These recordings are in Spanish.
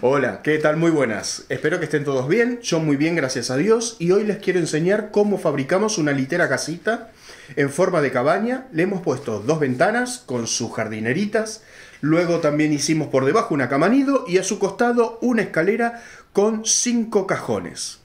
Hola, ¿qué tal? Muy buenas. Espero que estén todos bien. Yo muy bien, gracias a Dios. Y hoy les quiero enseñar cómo fabricamos una litera casita en forma de cabaña. Le hemos puesto dos ventanas con sus jardineritas. Luego también hicimos por debajo una cama nido y a su costado una escalera con cinco cajones.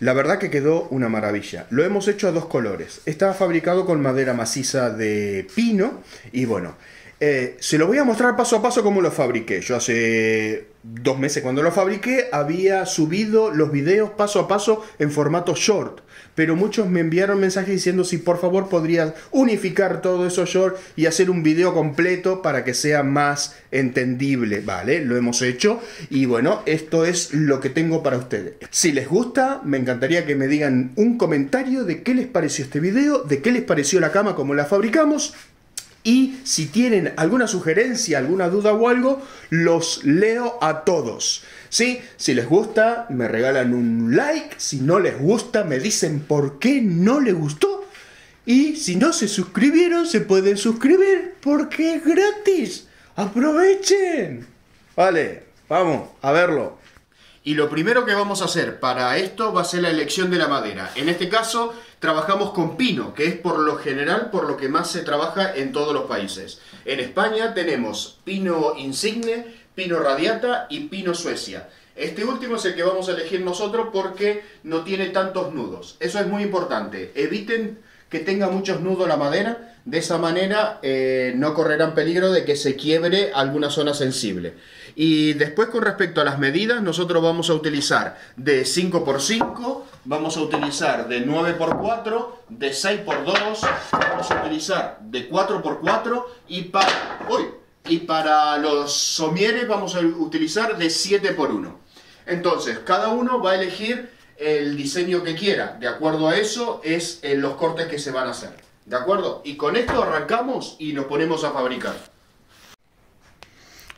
La verdad que quedó una maravilla. Lo hemos hecho a dos colores. Estaba fabricado con madera maciza de pino y bueno, eh, se lo voy a mostrar paso a paso cómo lo fabriqué. Yo hace dos meses cuando lo fabriqué había subido los videos paso a paso en formato short. Pero muchos me enviaron mensajes diciendo si por favor podrías unificar todo eso short y hacer un video completo para que sea más entendible. Vale, lo hemos hecho. Y bueno, esto es lo que tengo para ustedes. Si les gusta, me encantaría que me digan un comentario de qué les pareció este video, de qué les pareció la cama, como la fabricamos y si tienen alguna sugerencia, alguna duda o algo, los leo a todos. ¿Sí? Si les gusta, me regalan un like. Si no les gusta, me dicen por qué no les gustó. Y si no se suscribieron, se pueden suscribir porque es gratis. Aprovechen. Vale, vamos a verlo. Y lo primero que vamos a hacer para esto va a ser la elección de la madera. En este caso trabajamos con pino, que es por lo general por lo que más se trabaja en todos los países. En España tenemos pino insigne, pino radiata y pino suecia. Este último es el que vamos a elegir nosotros porque no tiene tantos nudos. Eso es muy importante. Eviten que tenga muchos nudos la madera. De esa manera eh, no correrán peligro de que se quiebre alguna zona sensible. Y después con respecto a las medidas, nosotros vamos a utilizar de 5x5, vamos a utilizar de 9x4, de 6x2, vamos a utilizar de 4x4 y para, uy, y para los somieres vamos a utilizar de 7x1. Entonces, cada uno va a elegir el diseño que quiera. De acuerdo a eso es en los cortes que se van a hacer. ¿De acuerdo? Y con esto arrancamos y nos ponemos a fabricar.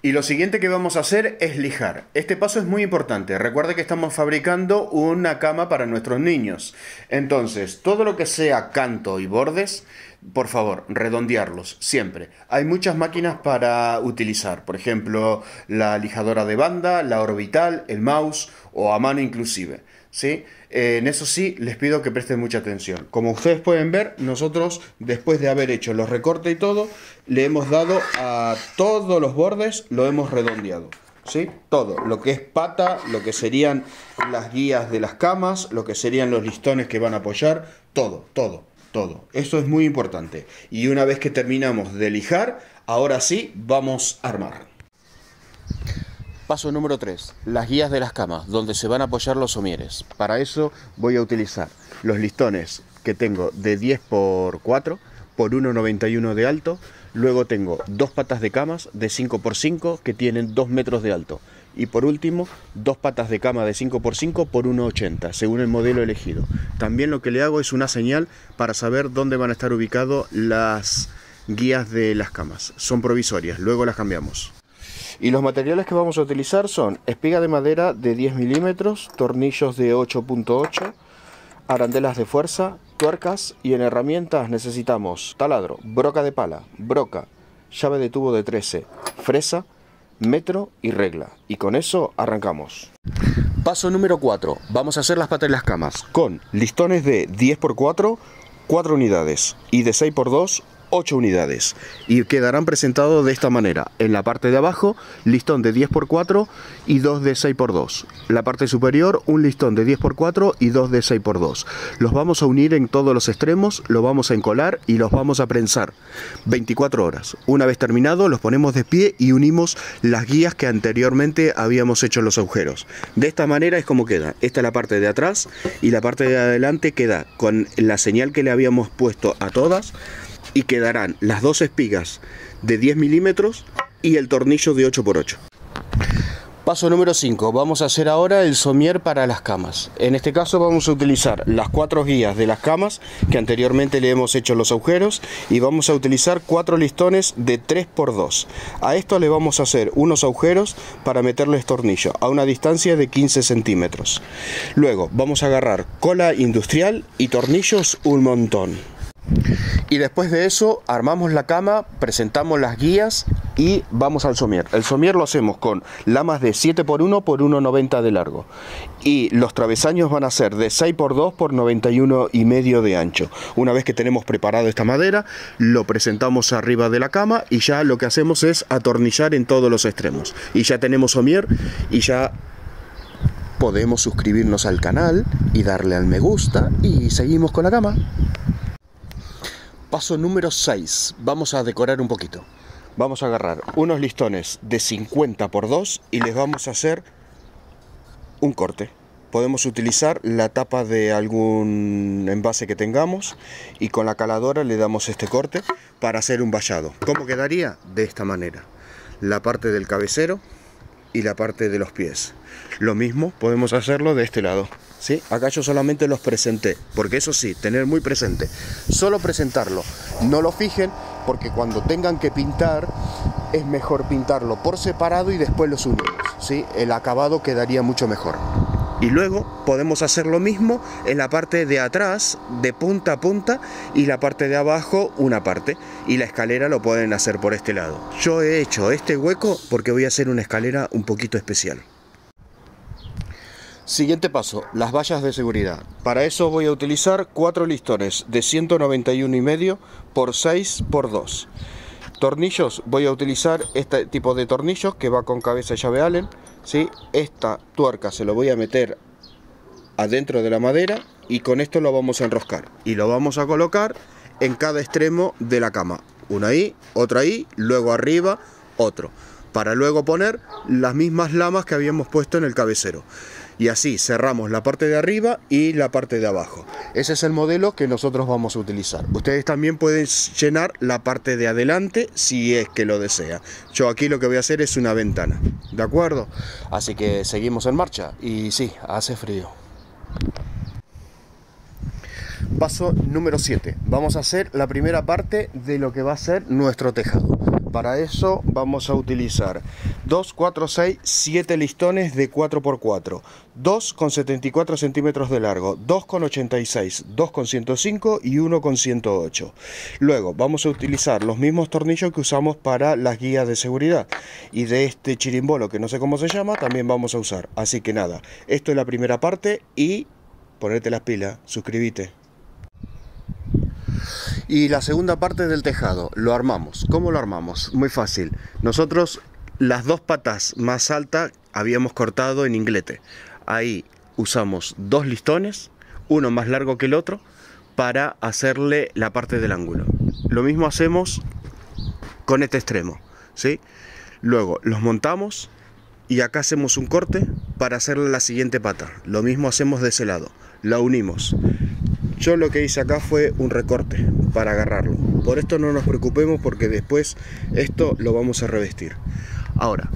Y lo siguiente que vamos a hacer es lijar. Este paso es muy importante. Recuerde que estamos fabricando una cama para nuestros niños. Entonces, todo lo que sea canto y bordes, por favor, redondearlos siempre. Hay muchas máquinas para utilizar. Por ejemplo, la lijadora de banda, la orbital, el mouse o a mano inclusive. ¿Sí? Eh, en eso sí, les pido que presten mucha atención. Como ustedes pueden ver, nosotros, después de haber hecho los recortes y todo, le hemos dado a todos los bordes, lo hemos redondeado. ¿Sí? Todo, lo que es pata, lo que serían las guías de las camas, lo que serían los listones que van a apoyar, todo, todo, todo. Eso es muy importante. Y una vez que terminamos de lijar, ahora sí vamos a armar. Paso número 3. Las guías de las camas, donde se van a apoyar los somieres. Para eso voy a utilizar los listones que tengo de 10 por 4 por 1,91 de alto. Luego tengo dos patas de camas de 5 por 5 que tienen 2 metros de alto. Y por último, dos patas de cama de 5 por 5 por 1,80, según el modelo elegido. También lo que le hago es una señal para saber dónde van a estar ubicadas las guías de las camas. Son provisorias, luego las cambiamos. Y los materiales que vamos a utilizar son espiga de madera de 10 milímetros, tornillos de 8.8, arandelas de fuerza, tuercas y en herramientas necesitamos taladro, broca de pala, broca, llave de tubo de 13, fresa, metro y regla. Y con eso arrancamos. Paso número 4. Vamos a hacer las patas de las camas con listones de 10x4, 4 unidades y de 6x2, 8 unidades y quedarán presentados de esta manera. En la parte de abajo, listón de 10x4 y 2 de 6x2. La parte superior, un listón de 10x4 y 2 de 6x2. Los vamos a unir en todos los extremos, los vamos a encolar y los vamos a prensar 24 horas. Una vez terminado, los ponemos de pie y unimos las guías que anteriormente habíamos hecho los agujeros. De esta manera es como queda. Esta es la parte de atrás y la parte de adelante queda con la señal que le habíamos puesto a todas y quedarán las dos espigas de 10 milímetros y el tornillo de 8x8. Paso número 5. Vamos a hacer ahora el somier para las camas. En este caso vamos a utilizar las cuatro guías de las camas que anteriormente le hemos hecho los agujeros y vamos a utilizar cuatro listones de 3x2. A esto le vamos a hacer unos agujeros para meterles tornillo a una distancia de 15 centímetros. Luego vamos a agarrar cola industrial y tornillos un montón. Y después de eso armamos la cama, presentamos las guías y vamos al somier. El somier lo hacemos con lamas de 7 por 1 por 1,90 de largo y los travesaños van a ser de 6 por 2 por 91 y medio de ancho. Una vez que tenemos preparado esta madera, lo presentamos arriba de la cama y ya lo que hacemos es atornillar en todos los extremos. Y ya tenemos somier y ya podemos suscribirnos al canal y darle al me gusta y seguimos con la cama. Paso número 6. Vamos a decorar un poquito. Vamos a agarrar unos listones de 50 por 2 y les vamos a hacer un corte. Podemos utilizar la tapa de algún envase que tengamos y con la caladora le damos este corte para hacer un vallado. ¿Cómo quedaría? De esta manera. La parte del cabecero y la parte de los pies. Lo mismo podemos hacerlo de este lado. ¿Sí? Acá yo solamente los presenté, porque eso sí, tener muy presente. Solo presentarlo, no lo fijen, porque cuando tengan que pintar, es mejor pintarlo por separado y después los unimos. ¿sí? El acabado quedaría mucho mejor. Y luego podemos hacer lo mismo en la parte de atrás, de punta a punta, y la parte de abajo una parte. Y la escalera lo pueden hacer por este lado. Yo he hecho este hueco porque voy a hacer una escalera un poquito especial. Siguiente paso, las vallas de seguridad. Para eso voy a utilizar cuatro listones de 191 y medio por 6 por 2. Tornillos, voy a utilizar este tipo de tornillos que va con cabeza llave Allen. ¿sí? Esta tuerca se lo voy a meter adentro de la madera y con esto lo vamos a enroscar. Y lo vamos a colocar en cada extremo de la cama. Una ahí, otra ahí, luego arriba, otro. Para luego poner las mismas lamas que habíamos puesto en el cabecero y así cerramos la parte de arriba y la parte de abajo. Ese es el modelo que nosotros vamos a utilizar. Ustedes también pueden llenar la parte de adelante si es que lo desea. Yo aquí lo que voy a hacer es una ventana, ¿de acuerdo? Así que seguimos en marcha y sí, hace frío. Paso número 7. Vamos a hacer la primera parte de lo que va a ser nuestro tejado. Para eso vamos a utilizar 2, 4, 6, 7 listones de 4x4, 2 con 74 centímetros de largo, 2 con 86, 2 con 105 y 1 con 108. Luego vamos a utilizar los mismos tornillos que usamos para las guías de seguridad. Y de este chirimbolo que no sé cómo se llama también vamos a usar. Así que nada, esto es la primera parte y ponete las pilas, suscríbete. Y la segunda parte del tejado, lo armamos. ¿Cómo lo armamos? Muy fácil. Nosotros las dos patas más altas habíamos cortado en inglete. Ahí usamos dos listones, uno más largo que el otro, para hacerle la parte del ángulo. Lo mismo hacemos con este extremo, ¿sí? Luego los montamos y acá hacemos un corte para hacerle la siguiente pata. Lo mismo hacemos de ese lado. La unimos. Yo lo que hice acá fue un recorte para agarrarlo. Por esto no nos preocupemos porque después esto lo vamos a revestir. Ahora,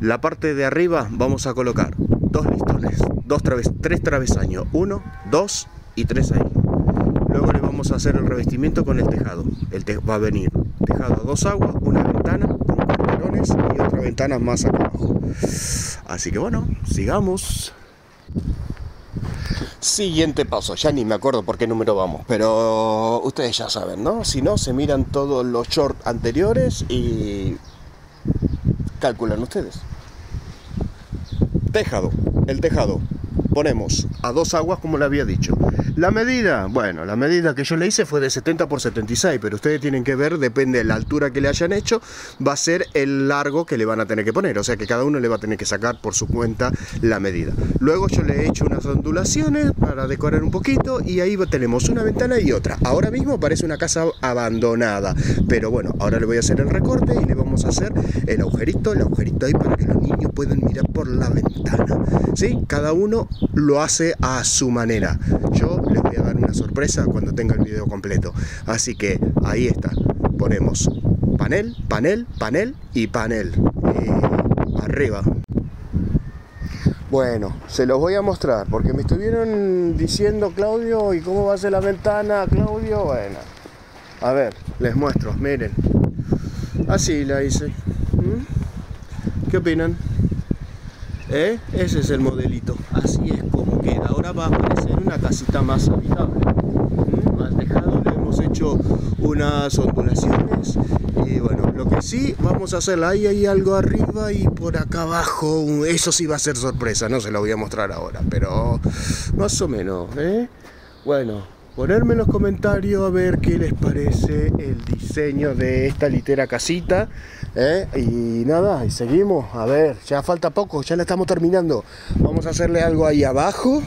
la parte de arriba vamos a colocar dos listones, dos traves, tres travesaños, uno, dos y tres ahí. Luego le vamos a hacer el revestimiento con el tejado. El va a venir tejado a dos aguas, una ventana con carterones y otra ventana más acá abajo. Así que bueno, sigamos. Siguiente paso, ya ni me acuerdo por qué número vamos, pero ustedes ya saben, ¿no? Si no, se miran todos los shorts anteriores y calculan ustedes. Tejado, el tejado ponemos a dos aguas como le había dicho. La medida, bueno, la medida que yo le hice fue de 70 por 76, pero ustedes tienen que ver, depende de la altura que le hayan hecho, va a ser el largo que le van a tener que poner, o sea que cada uno le va a tener que sacar por su cuenta la medida. Luego yo le he hecho unas ondulaciones para decorar un poquito y ahí tenemos una ventana y otra. Ahora mismo parece una casa abandonada, pero bueno, ahora le voy a hacer el recorte y le vamos a hacer el agujerito, el agujerito ahí para que los niños puedan mirar por la ventana. ¿Sí? Cada uno lo hace a su manera. Yo les voy a dar una sorpresa cuando tenga el video completo. Así que ahí está. Ponemos panel, panel, panel y panel. Y arriba. Bueno, se los voy a mostrar porque me estuvieron diciendo Claudio y cómo va a ser la ventana, Claudio. Bueno, a ver, les muestro, miren. Así la hice. ¿Mm? ¿Qué opinan? ¿Eh? Ese es el modelito. Así es como queda. Ahora va a aparecer una casita más habitable. ¿Mm? Más dejado, le hemos hecho unas ondulaciones y bueno, lo que así, vamos a hacerla. Ahí hay algo arriba y por acá abajo. Eso sí va a ser sorpresa, no se lo voy a mostrar ahora, pero más o menos, ¿eh? Bueno, ponerme en los comentarios a ver qué les parece el diseño de esta litera casita. ¿eh? Y nada, y seguimos. A ver, ya falta poco, ya la estamos terminando. Vamos a hacerle algo ahí abajo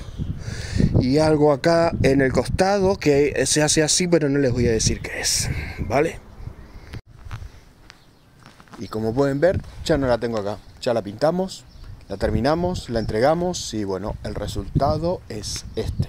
y algo acá en el costado que se hace así, pero no les voy a decir qué es. ¿Vale? Y como pueden ver, ya no la tengo acá. Ya la pintamos, la terminamos, la entregamos y bueno, el resultado es este.